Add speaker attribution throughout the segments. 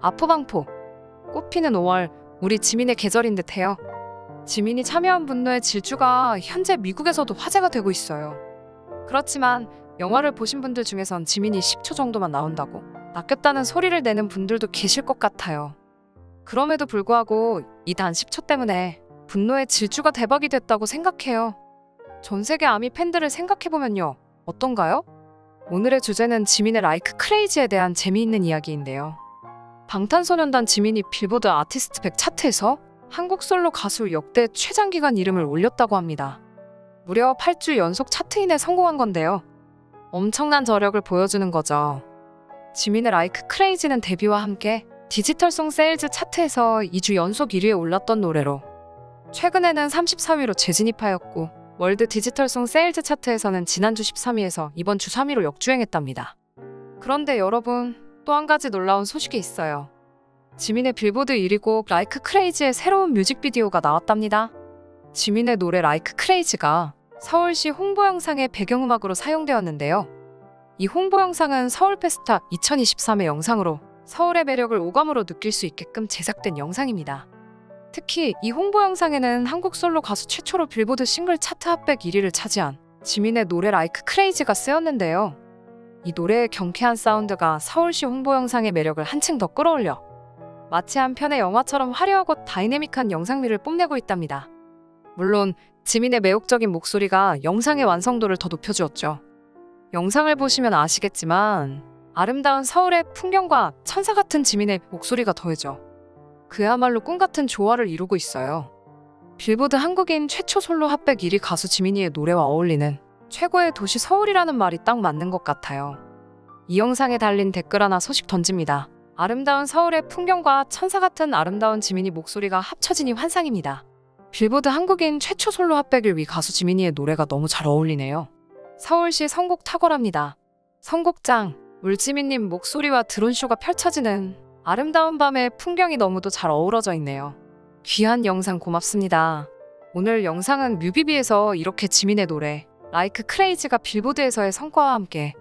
Speaker 1: 아프방포. 꽃피는 5월, 우리 지민의 계절인 듯해요. 지민이 참여한 분노의 질주가 현재 미국에서도 화제가 되고 있어요. 그렇지만 영화를 보신 분들 중에선 지민이 10초 정도만 나온다고 낚였다는 소리를 내는 분들도 계실 것 같아요. 그럼에도 불구하고 이 단 10초 때문에 분노의 질주가 대박이 됐다고 생각해요. 전 세계 아미 팬들을 생각해보면요. 어떤가요? 오늘의 주제는 지민의 Like Crazy에 대한 재미있는 이야기인데요. 방탄소년단 지민이 빌보드 아티스트 100 차트에서 한국 솔로 가수 역대 최장기간 이름을 올렸다고 합니다. 무려 8주 연속 차트 in에 성공한 건데요. 엄청난 저력을 보여주는 거죠. 지민의 Like Crazy는 데뷔와 함께 Digital Song Sales 차트에서 2주 연속 1위에 올랐던 노래로 최근에는 33위로 재진입하였고 월드 Digital Song Sales 차트에서는 지난주 13위에서 이번 주 3위로 역주행했답니다. 그런데 여러분 또 한 가지 놀라운 소식이 있어요. 지민의 빌보드 1위 곡 Like Crazy의 새로운 뮤직비디오가 나왔답니다. 지민의 노래 Like Crazy가 서울시 홍보 영상의 배경음악으로 사용되었는데요. 이 홍보 영상은 서울 페스타 2023의 영상으로 서울의 매력을 오감으로 느낄 수 있게끔 제작된 영상입니다. 특히 이 홍보 영상에는 한국 솔로 가수 최초로 빌보드 싱글 차트 핫백 1위를 차지한 지민의 노래 Like Crazy가 쓰였는데요. 이 노래의 경쾌한 사운드가 서울시 홍보 영상의 매력을 한층 더 끌어올려 마치 한 편의 영화처럼 화려하고 다이내믹한 영상미를 뽐내고 있답니다. 물론 지민의 매혹적인 목소리가 영상의 완성도를 더 높여주었죠. 영상을 보시면 아시겠지만 아름다운 서울의 풍경과 천사 같은 지민의 목소리가 더해져 그야말로 꿈 같은 조화를 이루고 있어요. 빌보드 한국인 최초 솔로 핫백 1위 가수 지민이의 노래와 어울리는 최고의 도시 서울이라는 말이 딱 맞는 것 같아요. 이 영상에 달린 댓글 하나 소식 던집니다. 아름다운 서울의 풍경과 천사 같은 아름다운 지민이 목소리가 합쳐지니 환상입니다. 빌보드 한국인 최초 솔로 핫백 1위 가수 지민이의 노래가 너무 잘 어울리네요. 서울시 선곡 탁월합니다. 선곡장, 울지민님 목소리와 드론쇼가 펼쳐지는 아름다운 밤의 풍경이 너무도 잘 어우러져 있네요. 귀한 영상 고맙습니다. 오늘 영상은 뮤비비에서 이렇게 지민의 노래 라이크 크레이지가 빌보드에서의 성과와 함께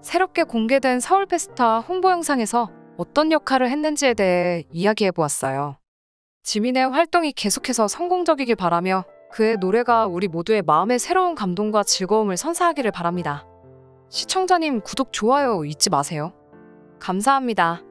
Speaker 1: 새롭게 공개된 서울 페스타 홍보 영상에서 어떤 역할을 했는지에 대해 이야기해 보았어요. 지민의 활동이 계속해서 성공적이길 바라며 그의 노래가 우리 모두의 마음에 새로운 감동과 즐거움을 선사하기를 바랍니다. 시청자님 구독, 좋아요 잊지 마세요. 감사합니다.